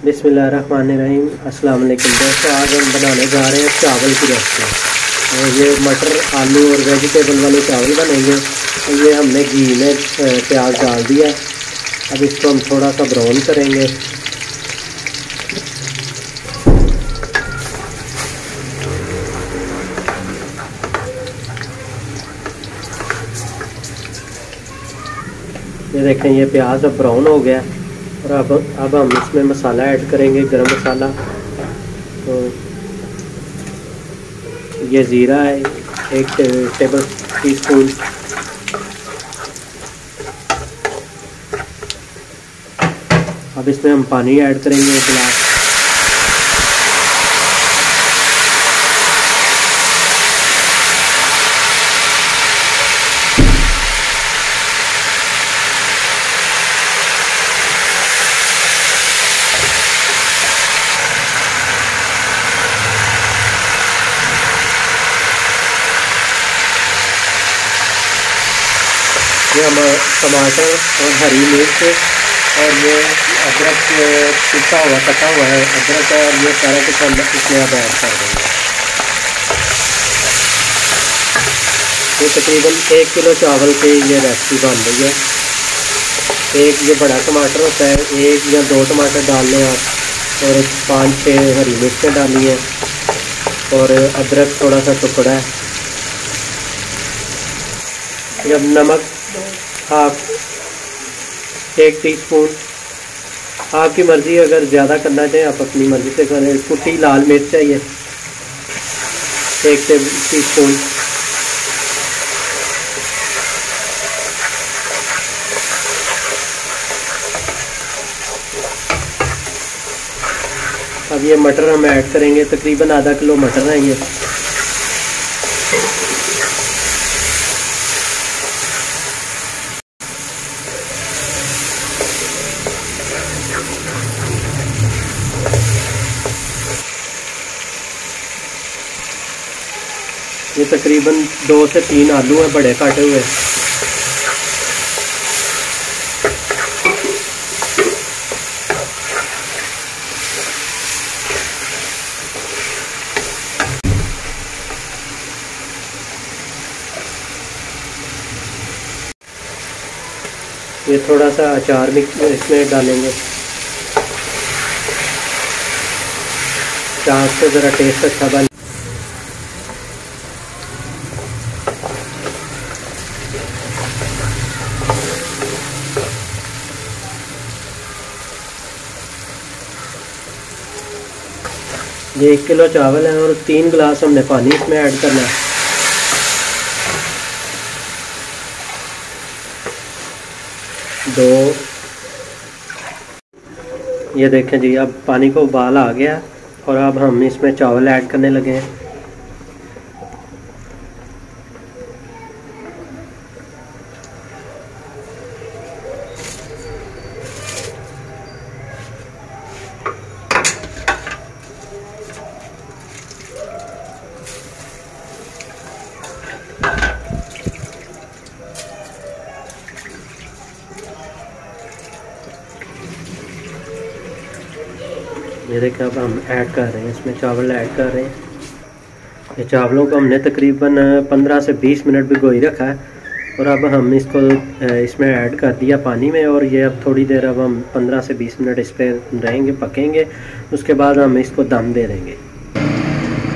बिसमीम अस्सलाम वालेकुम दोस्तों, आज हम बनाने जा रहे हैं चावल की रेसिपी और ये मटर, आलू और वेजिटेबल वाले चावल बनेंगे। तो ये हमने घी में प्याज डाल दिया अब इसको हम थोड़ा सा ब्राउन करेंगे। ये देखें, ये प्याज अब ब्राउन हो गया और अब अब हम इसमें मसाला ऐड करेंगे, गरम मसाला। तो ये ज़ीरा है, एक टेबल टी स्पून अब इसमें हम पानी ऐड करेंगे गिलास। ये हमारा टमाटर और हरी मिर्च और ये अदरक पिसा हुआ, कटा हुआ है। अदरक और ये सारा कुछ हम इसमें अब ऐड कर देंगे। ये तकरीबन एक किलो चावल की ये रेसिपी बन रही है। एक ये बड़ा टमाटर होता है, एक या दो टमाटर डाल लें आप और पाँच छः हरी मिर्चें डाली हैं और अदरक थोड़ा सा टुकड़ा है। जब नमक हाफ़ एक टीस्पून आपकी मर्ज़ी, अगर ज़्यादा करना चाहें, आप अपनी मर्ज़ी से करें। कुटी लाल मिर्च चाहिए। एक टेबल टी स्पून अब ये मटर हम ऐड करेंगे, तकरीबन आधा किलो मटर हैं ये ये तकरीबन दो से तीन आलू हैं, बड़े काटे हुए। ये थोड़ा सा अचार भी इसमें डालेंगे। चार से ज़रा टेस्ट अच्छा बन ये एक किलो चावल है और तीन गिलास हमने पानी इसमें ऐड करना है। दो। ये देखें जी, अब पानी को उबाल आ गया और अब हम इसमें चावल ऐड करने लगे हैं। ये देखें अब हम ऐड कर रहे हैं, इसमें चावल ऐड कर रहे हैं। ये चावलों को हमने तकरीबन 15 से 20 मिनट भिगोई रखा है। और अब हम इसको इसमें ऐड कर दिया पानी में और ये अब थोड़ी देर अब हम 15 से 20 मिनट इस पर रहेंगे, पकेंगे। उसके बाद हम इसको दम दे देंगे।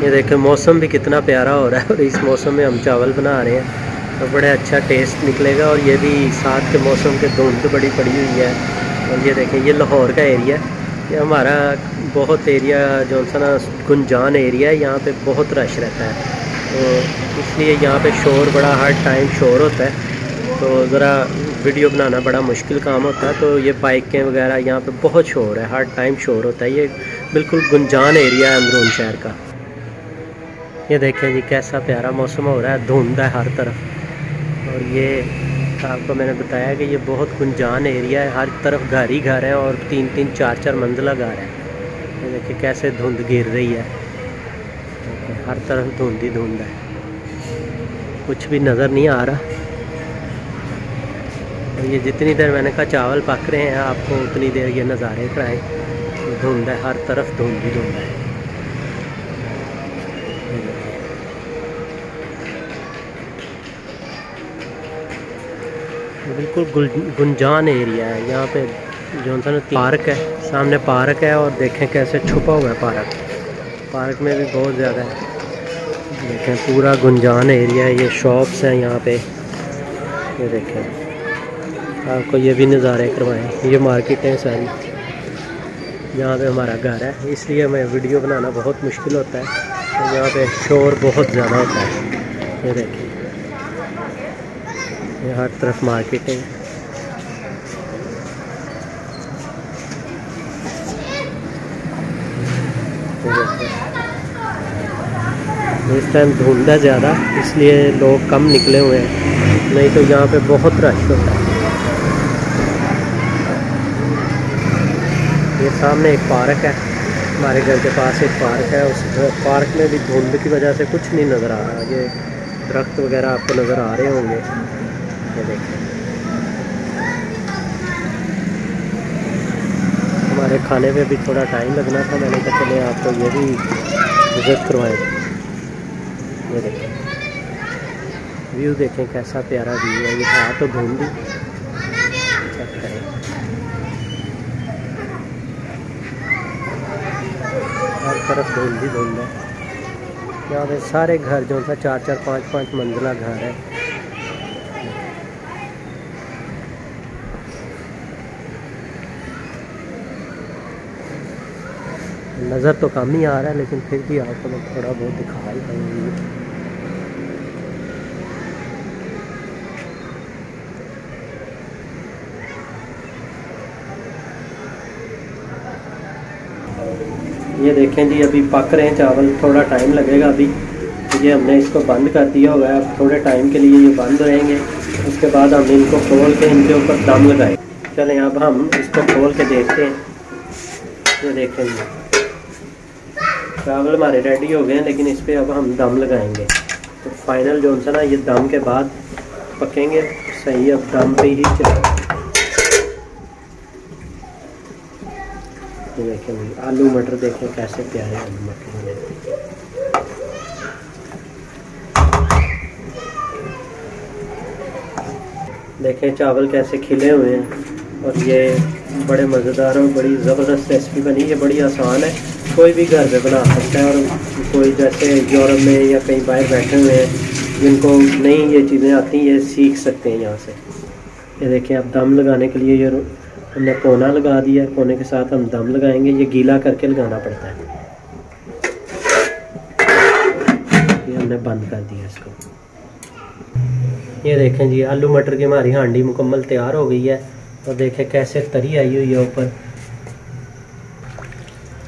ये देखें, मौसम भी कितना प्यारा हो रहा है और इस मौसम में हम चावल बना रहे हैं। तो बड़े अच्छा टेस्ट निकलेगा और ये भी साथ के मौसम के धुंध बड़ी पड़ी हुई है। और ये देखें ये लाहौर का एरिया ये हमारा बहुत एरिया जो ना गुंजान एरिया है, यहाँ पे बहुत रश रहता है। तो इसलिए यहाँ पे शोर बड़ा, हर टाइम शोर होता है। तो ज़रा वीडियो बनाना बड़ा मुश्किल काम होता है। तो ये बाइकें वगैरह यहाँ पे बहुत शोर है, हर टाइम शोर होता है। ये बिल्कुल गुंजान एरिया है अंदरून शहर का। ये देखें जी, कैसा प्यारा मौसम हो रहा है, धुंध है हर तरफ़। और ये आपको मैंने बताया कि ये बहुत गुंजान एरिया है, हर तरफ़ घर ही घर है और तीन तीन चार चार मंजिला घर है। ये देखिए कैसे धुंध गिर रही है। हर तरफ़ धुंध ही धुंध है। कुछ भी नज़र नहीं आ रहा। और ये जितनी देर मैंने कहा चावल पक रहे हैं, आपको उतनी देर ये नज़ारे कराएँ। धुंध है, हर तरफ़ धुंध ही धुंध है। बिल्कुल गुंजान एरिया है। यहाँ पे जो सा पार्क है, सामने पार्क है और देखें कैसे छुपा हुआ है पार्क। पार्क में भी बहुत ज़्यादा है। देखें पूरा गुंजान एरिया है, ये शॉप्स हैं यहाँ पे। ये देखें। आपको ये भी नज़ारे करवाएँ। ये मार्केट है सारी। यहाँ पे हमारा घर है। इसलिए हमें वीडियो बनाना बहुत मुश्किल होता है। तो यहाँ पे शोर बहुत ज़्यादा होता है। ये देखें। हर तरफ़ मार्केट है। इस टाइम धुंध है ज़्यादा, इसलिए लोग कम निकले हुए हैं। नहीं तो यहाँ पे बहुत रश होता है। ये सामने एक पार्क है। हमारे घर के पास एक पार्क है। उस पार्क में भी धुंध की वजह से कुछ नहीं नज़र आ रहा। ये दरख्त वगैरह आपको नज़र आ रहे होंगे। ये देखें। हमारे खाने पे भी थोड़ा टाइम लगना था, मैंने कहा चले आपको ये भी विज़िट करवाएँ। ये देखें। व्यू देखें कैसा प्यारा व्यू है। ये है तो चेक करें। हर तरफ़ धुंधी धुंध है यहाँ पे सारे घर जो था चार चार, पाँच पाँच मंजिला घर है। नज़र तो कम ही आ रहा है, लेकिन फिर भी आपको मैं थोड़ा बहुत दिखा ही पाऊँगी ये देखें जी, अभी पक रहे हैं चावल, थोड़ा टाइम लगेगा अभी। ये हमने इसको बंद कर दिया हुआ है, अब थोड़े टाइम के लिए ये बंद रहेंगे। उसके बाद हम इनको खोल के इनके ऊपर दम लगाए चलें, अब हम इसको खोल के देखते हैं। ये देखें जी। चावल हमारे रेडी हो गए हैं, लेकिन इस पर अब हम दम लगाएँगे। तो फाइनल जो सा ना, ये दम के बाद पकेंगे। सही, अब दम पे ही चले। देखें आलू मटर देखें कैसे प्यारे आलू मटर बने। देखें चावल कैसे खिले हुए हैं। और ये बड़े मज़ेदार और बड़ी ज़बरदस्त रेसिपी बनी। ये बड़ी आसान है। कोई भी घर पे बना सकता है और कोई जैसे यूरोप में या कहीं बाहर बैठे हुए हैं, जिनको नहीं ये चीज़ें आती ये सीख सकते हैं यहाँ से। ये देखें अब दम लगाने के लिए ये हमने कोना लगा दिया कोने के साथ हम दम लगाएँगे। ये गीला करके लगाना पड़ता है। ये हमने बंद कर दिया इसको। ये देखें जी, आलू मटर की हमारी हांडी मुकम्मल तैयार हो गई है। और देखें कैसे तरी आई हुई है ऊपर।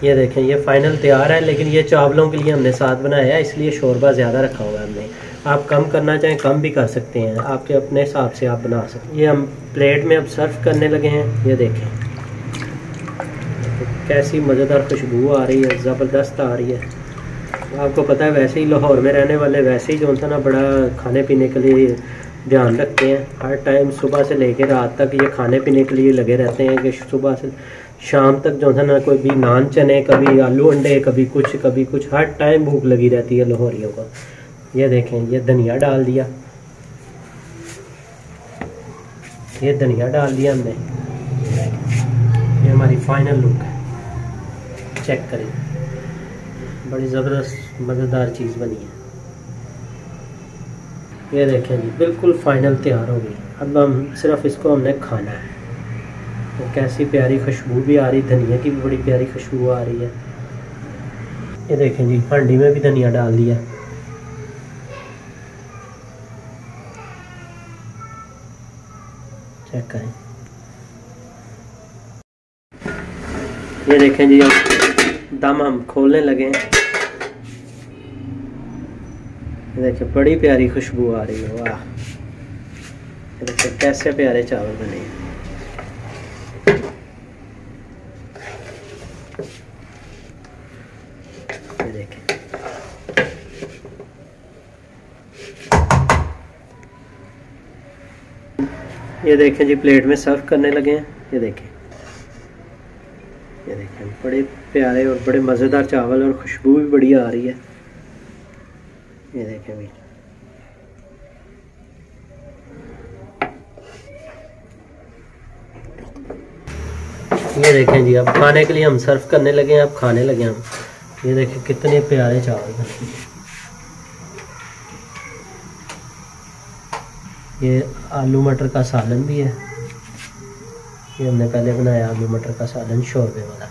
ये देखें, ये फाइनल तैयार है, लेकिन ये चावलों के लिए हमने साथ बनाया है, इसलिए शोरबा ज़्यादा रखा हुआ है हमने। आप कम करना चाहें, कम भी कर सकते हैं, आपके अपने हिसाब से आप बना सकते हैं। ये हम प्लेट में अब सर्व करने लगे हैं, ये देखें। कैसी मज़ेदार खुशबू आ रही है, ज़बरदस्त आ रही है। आपको पता है, वैसे ही लाहौर में रहने वाले, वैसे ही जो था ना बड़ा खाने पीने के लिए ध्यान रखते हैं। हर टाइम सुबह से लेकर रात तक ये खाने पीने के लिए लगे रहते हैं कि सुबह से शाम तक जो है ना, कोई भी नान चने, कभी आलू अंडे, कभी कुछ कभी कुछ, हर टाइम भूख लगी रहती है लाहौरियों को। ये देखें, ये धनिया डाल दिया। ये धनिया डाल दिया हमने। ये हमारी फाइनल लुक है। चेक करें। बड़ी ज़बरदस्त, मज़ेदार चीज़ बनी है। ये देखें जी, बिल्कुल फाइनल तैयार हो गई। अब हम, सिर्फ़ इसको हमने खाना है। तो कैसी प्यारी खुशबू भी आ रही, धनिया की भी बड़ी प्यारी खुशबू आ रही है। ये देखें जी, हांडी में भी धनिया डाल दिया चेक करें। ये देखें जी, अब दम हम खोलने लगे हैं। देखिए बड़ी प्यारी खुशबू आ रही है, वाह। देखिए कैसे प्यारे चावल बने हैं। ये देखें जी प्लेट में सर्व करने लगे हैं। ये देखें। ये देखें, बड़े प्यारे और बड़े मज़ेदार चावल और खुशबू भी बड़ी आ रही है। ये देखें भी। ये देखें जी, अब खाने के लिए हम सर्व करने लगे हैं, अब खाने लगे हम। ये देखें, कितने प्यारे चावल बने ये आलू मटर का सालन भी है। ये हमने पहले बनाया आलू मटर का सालन शोरबे वाला।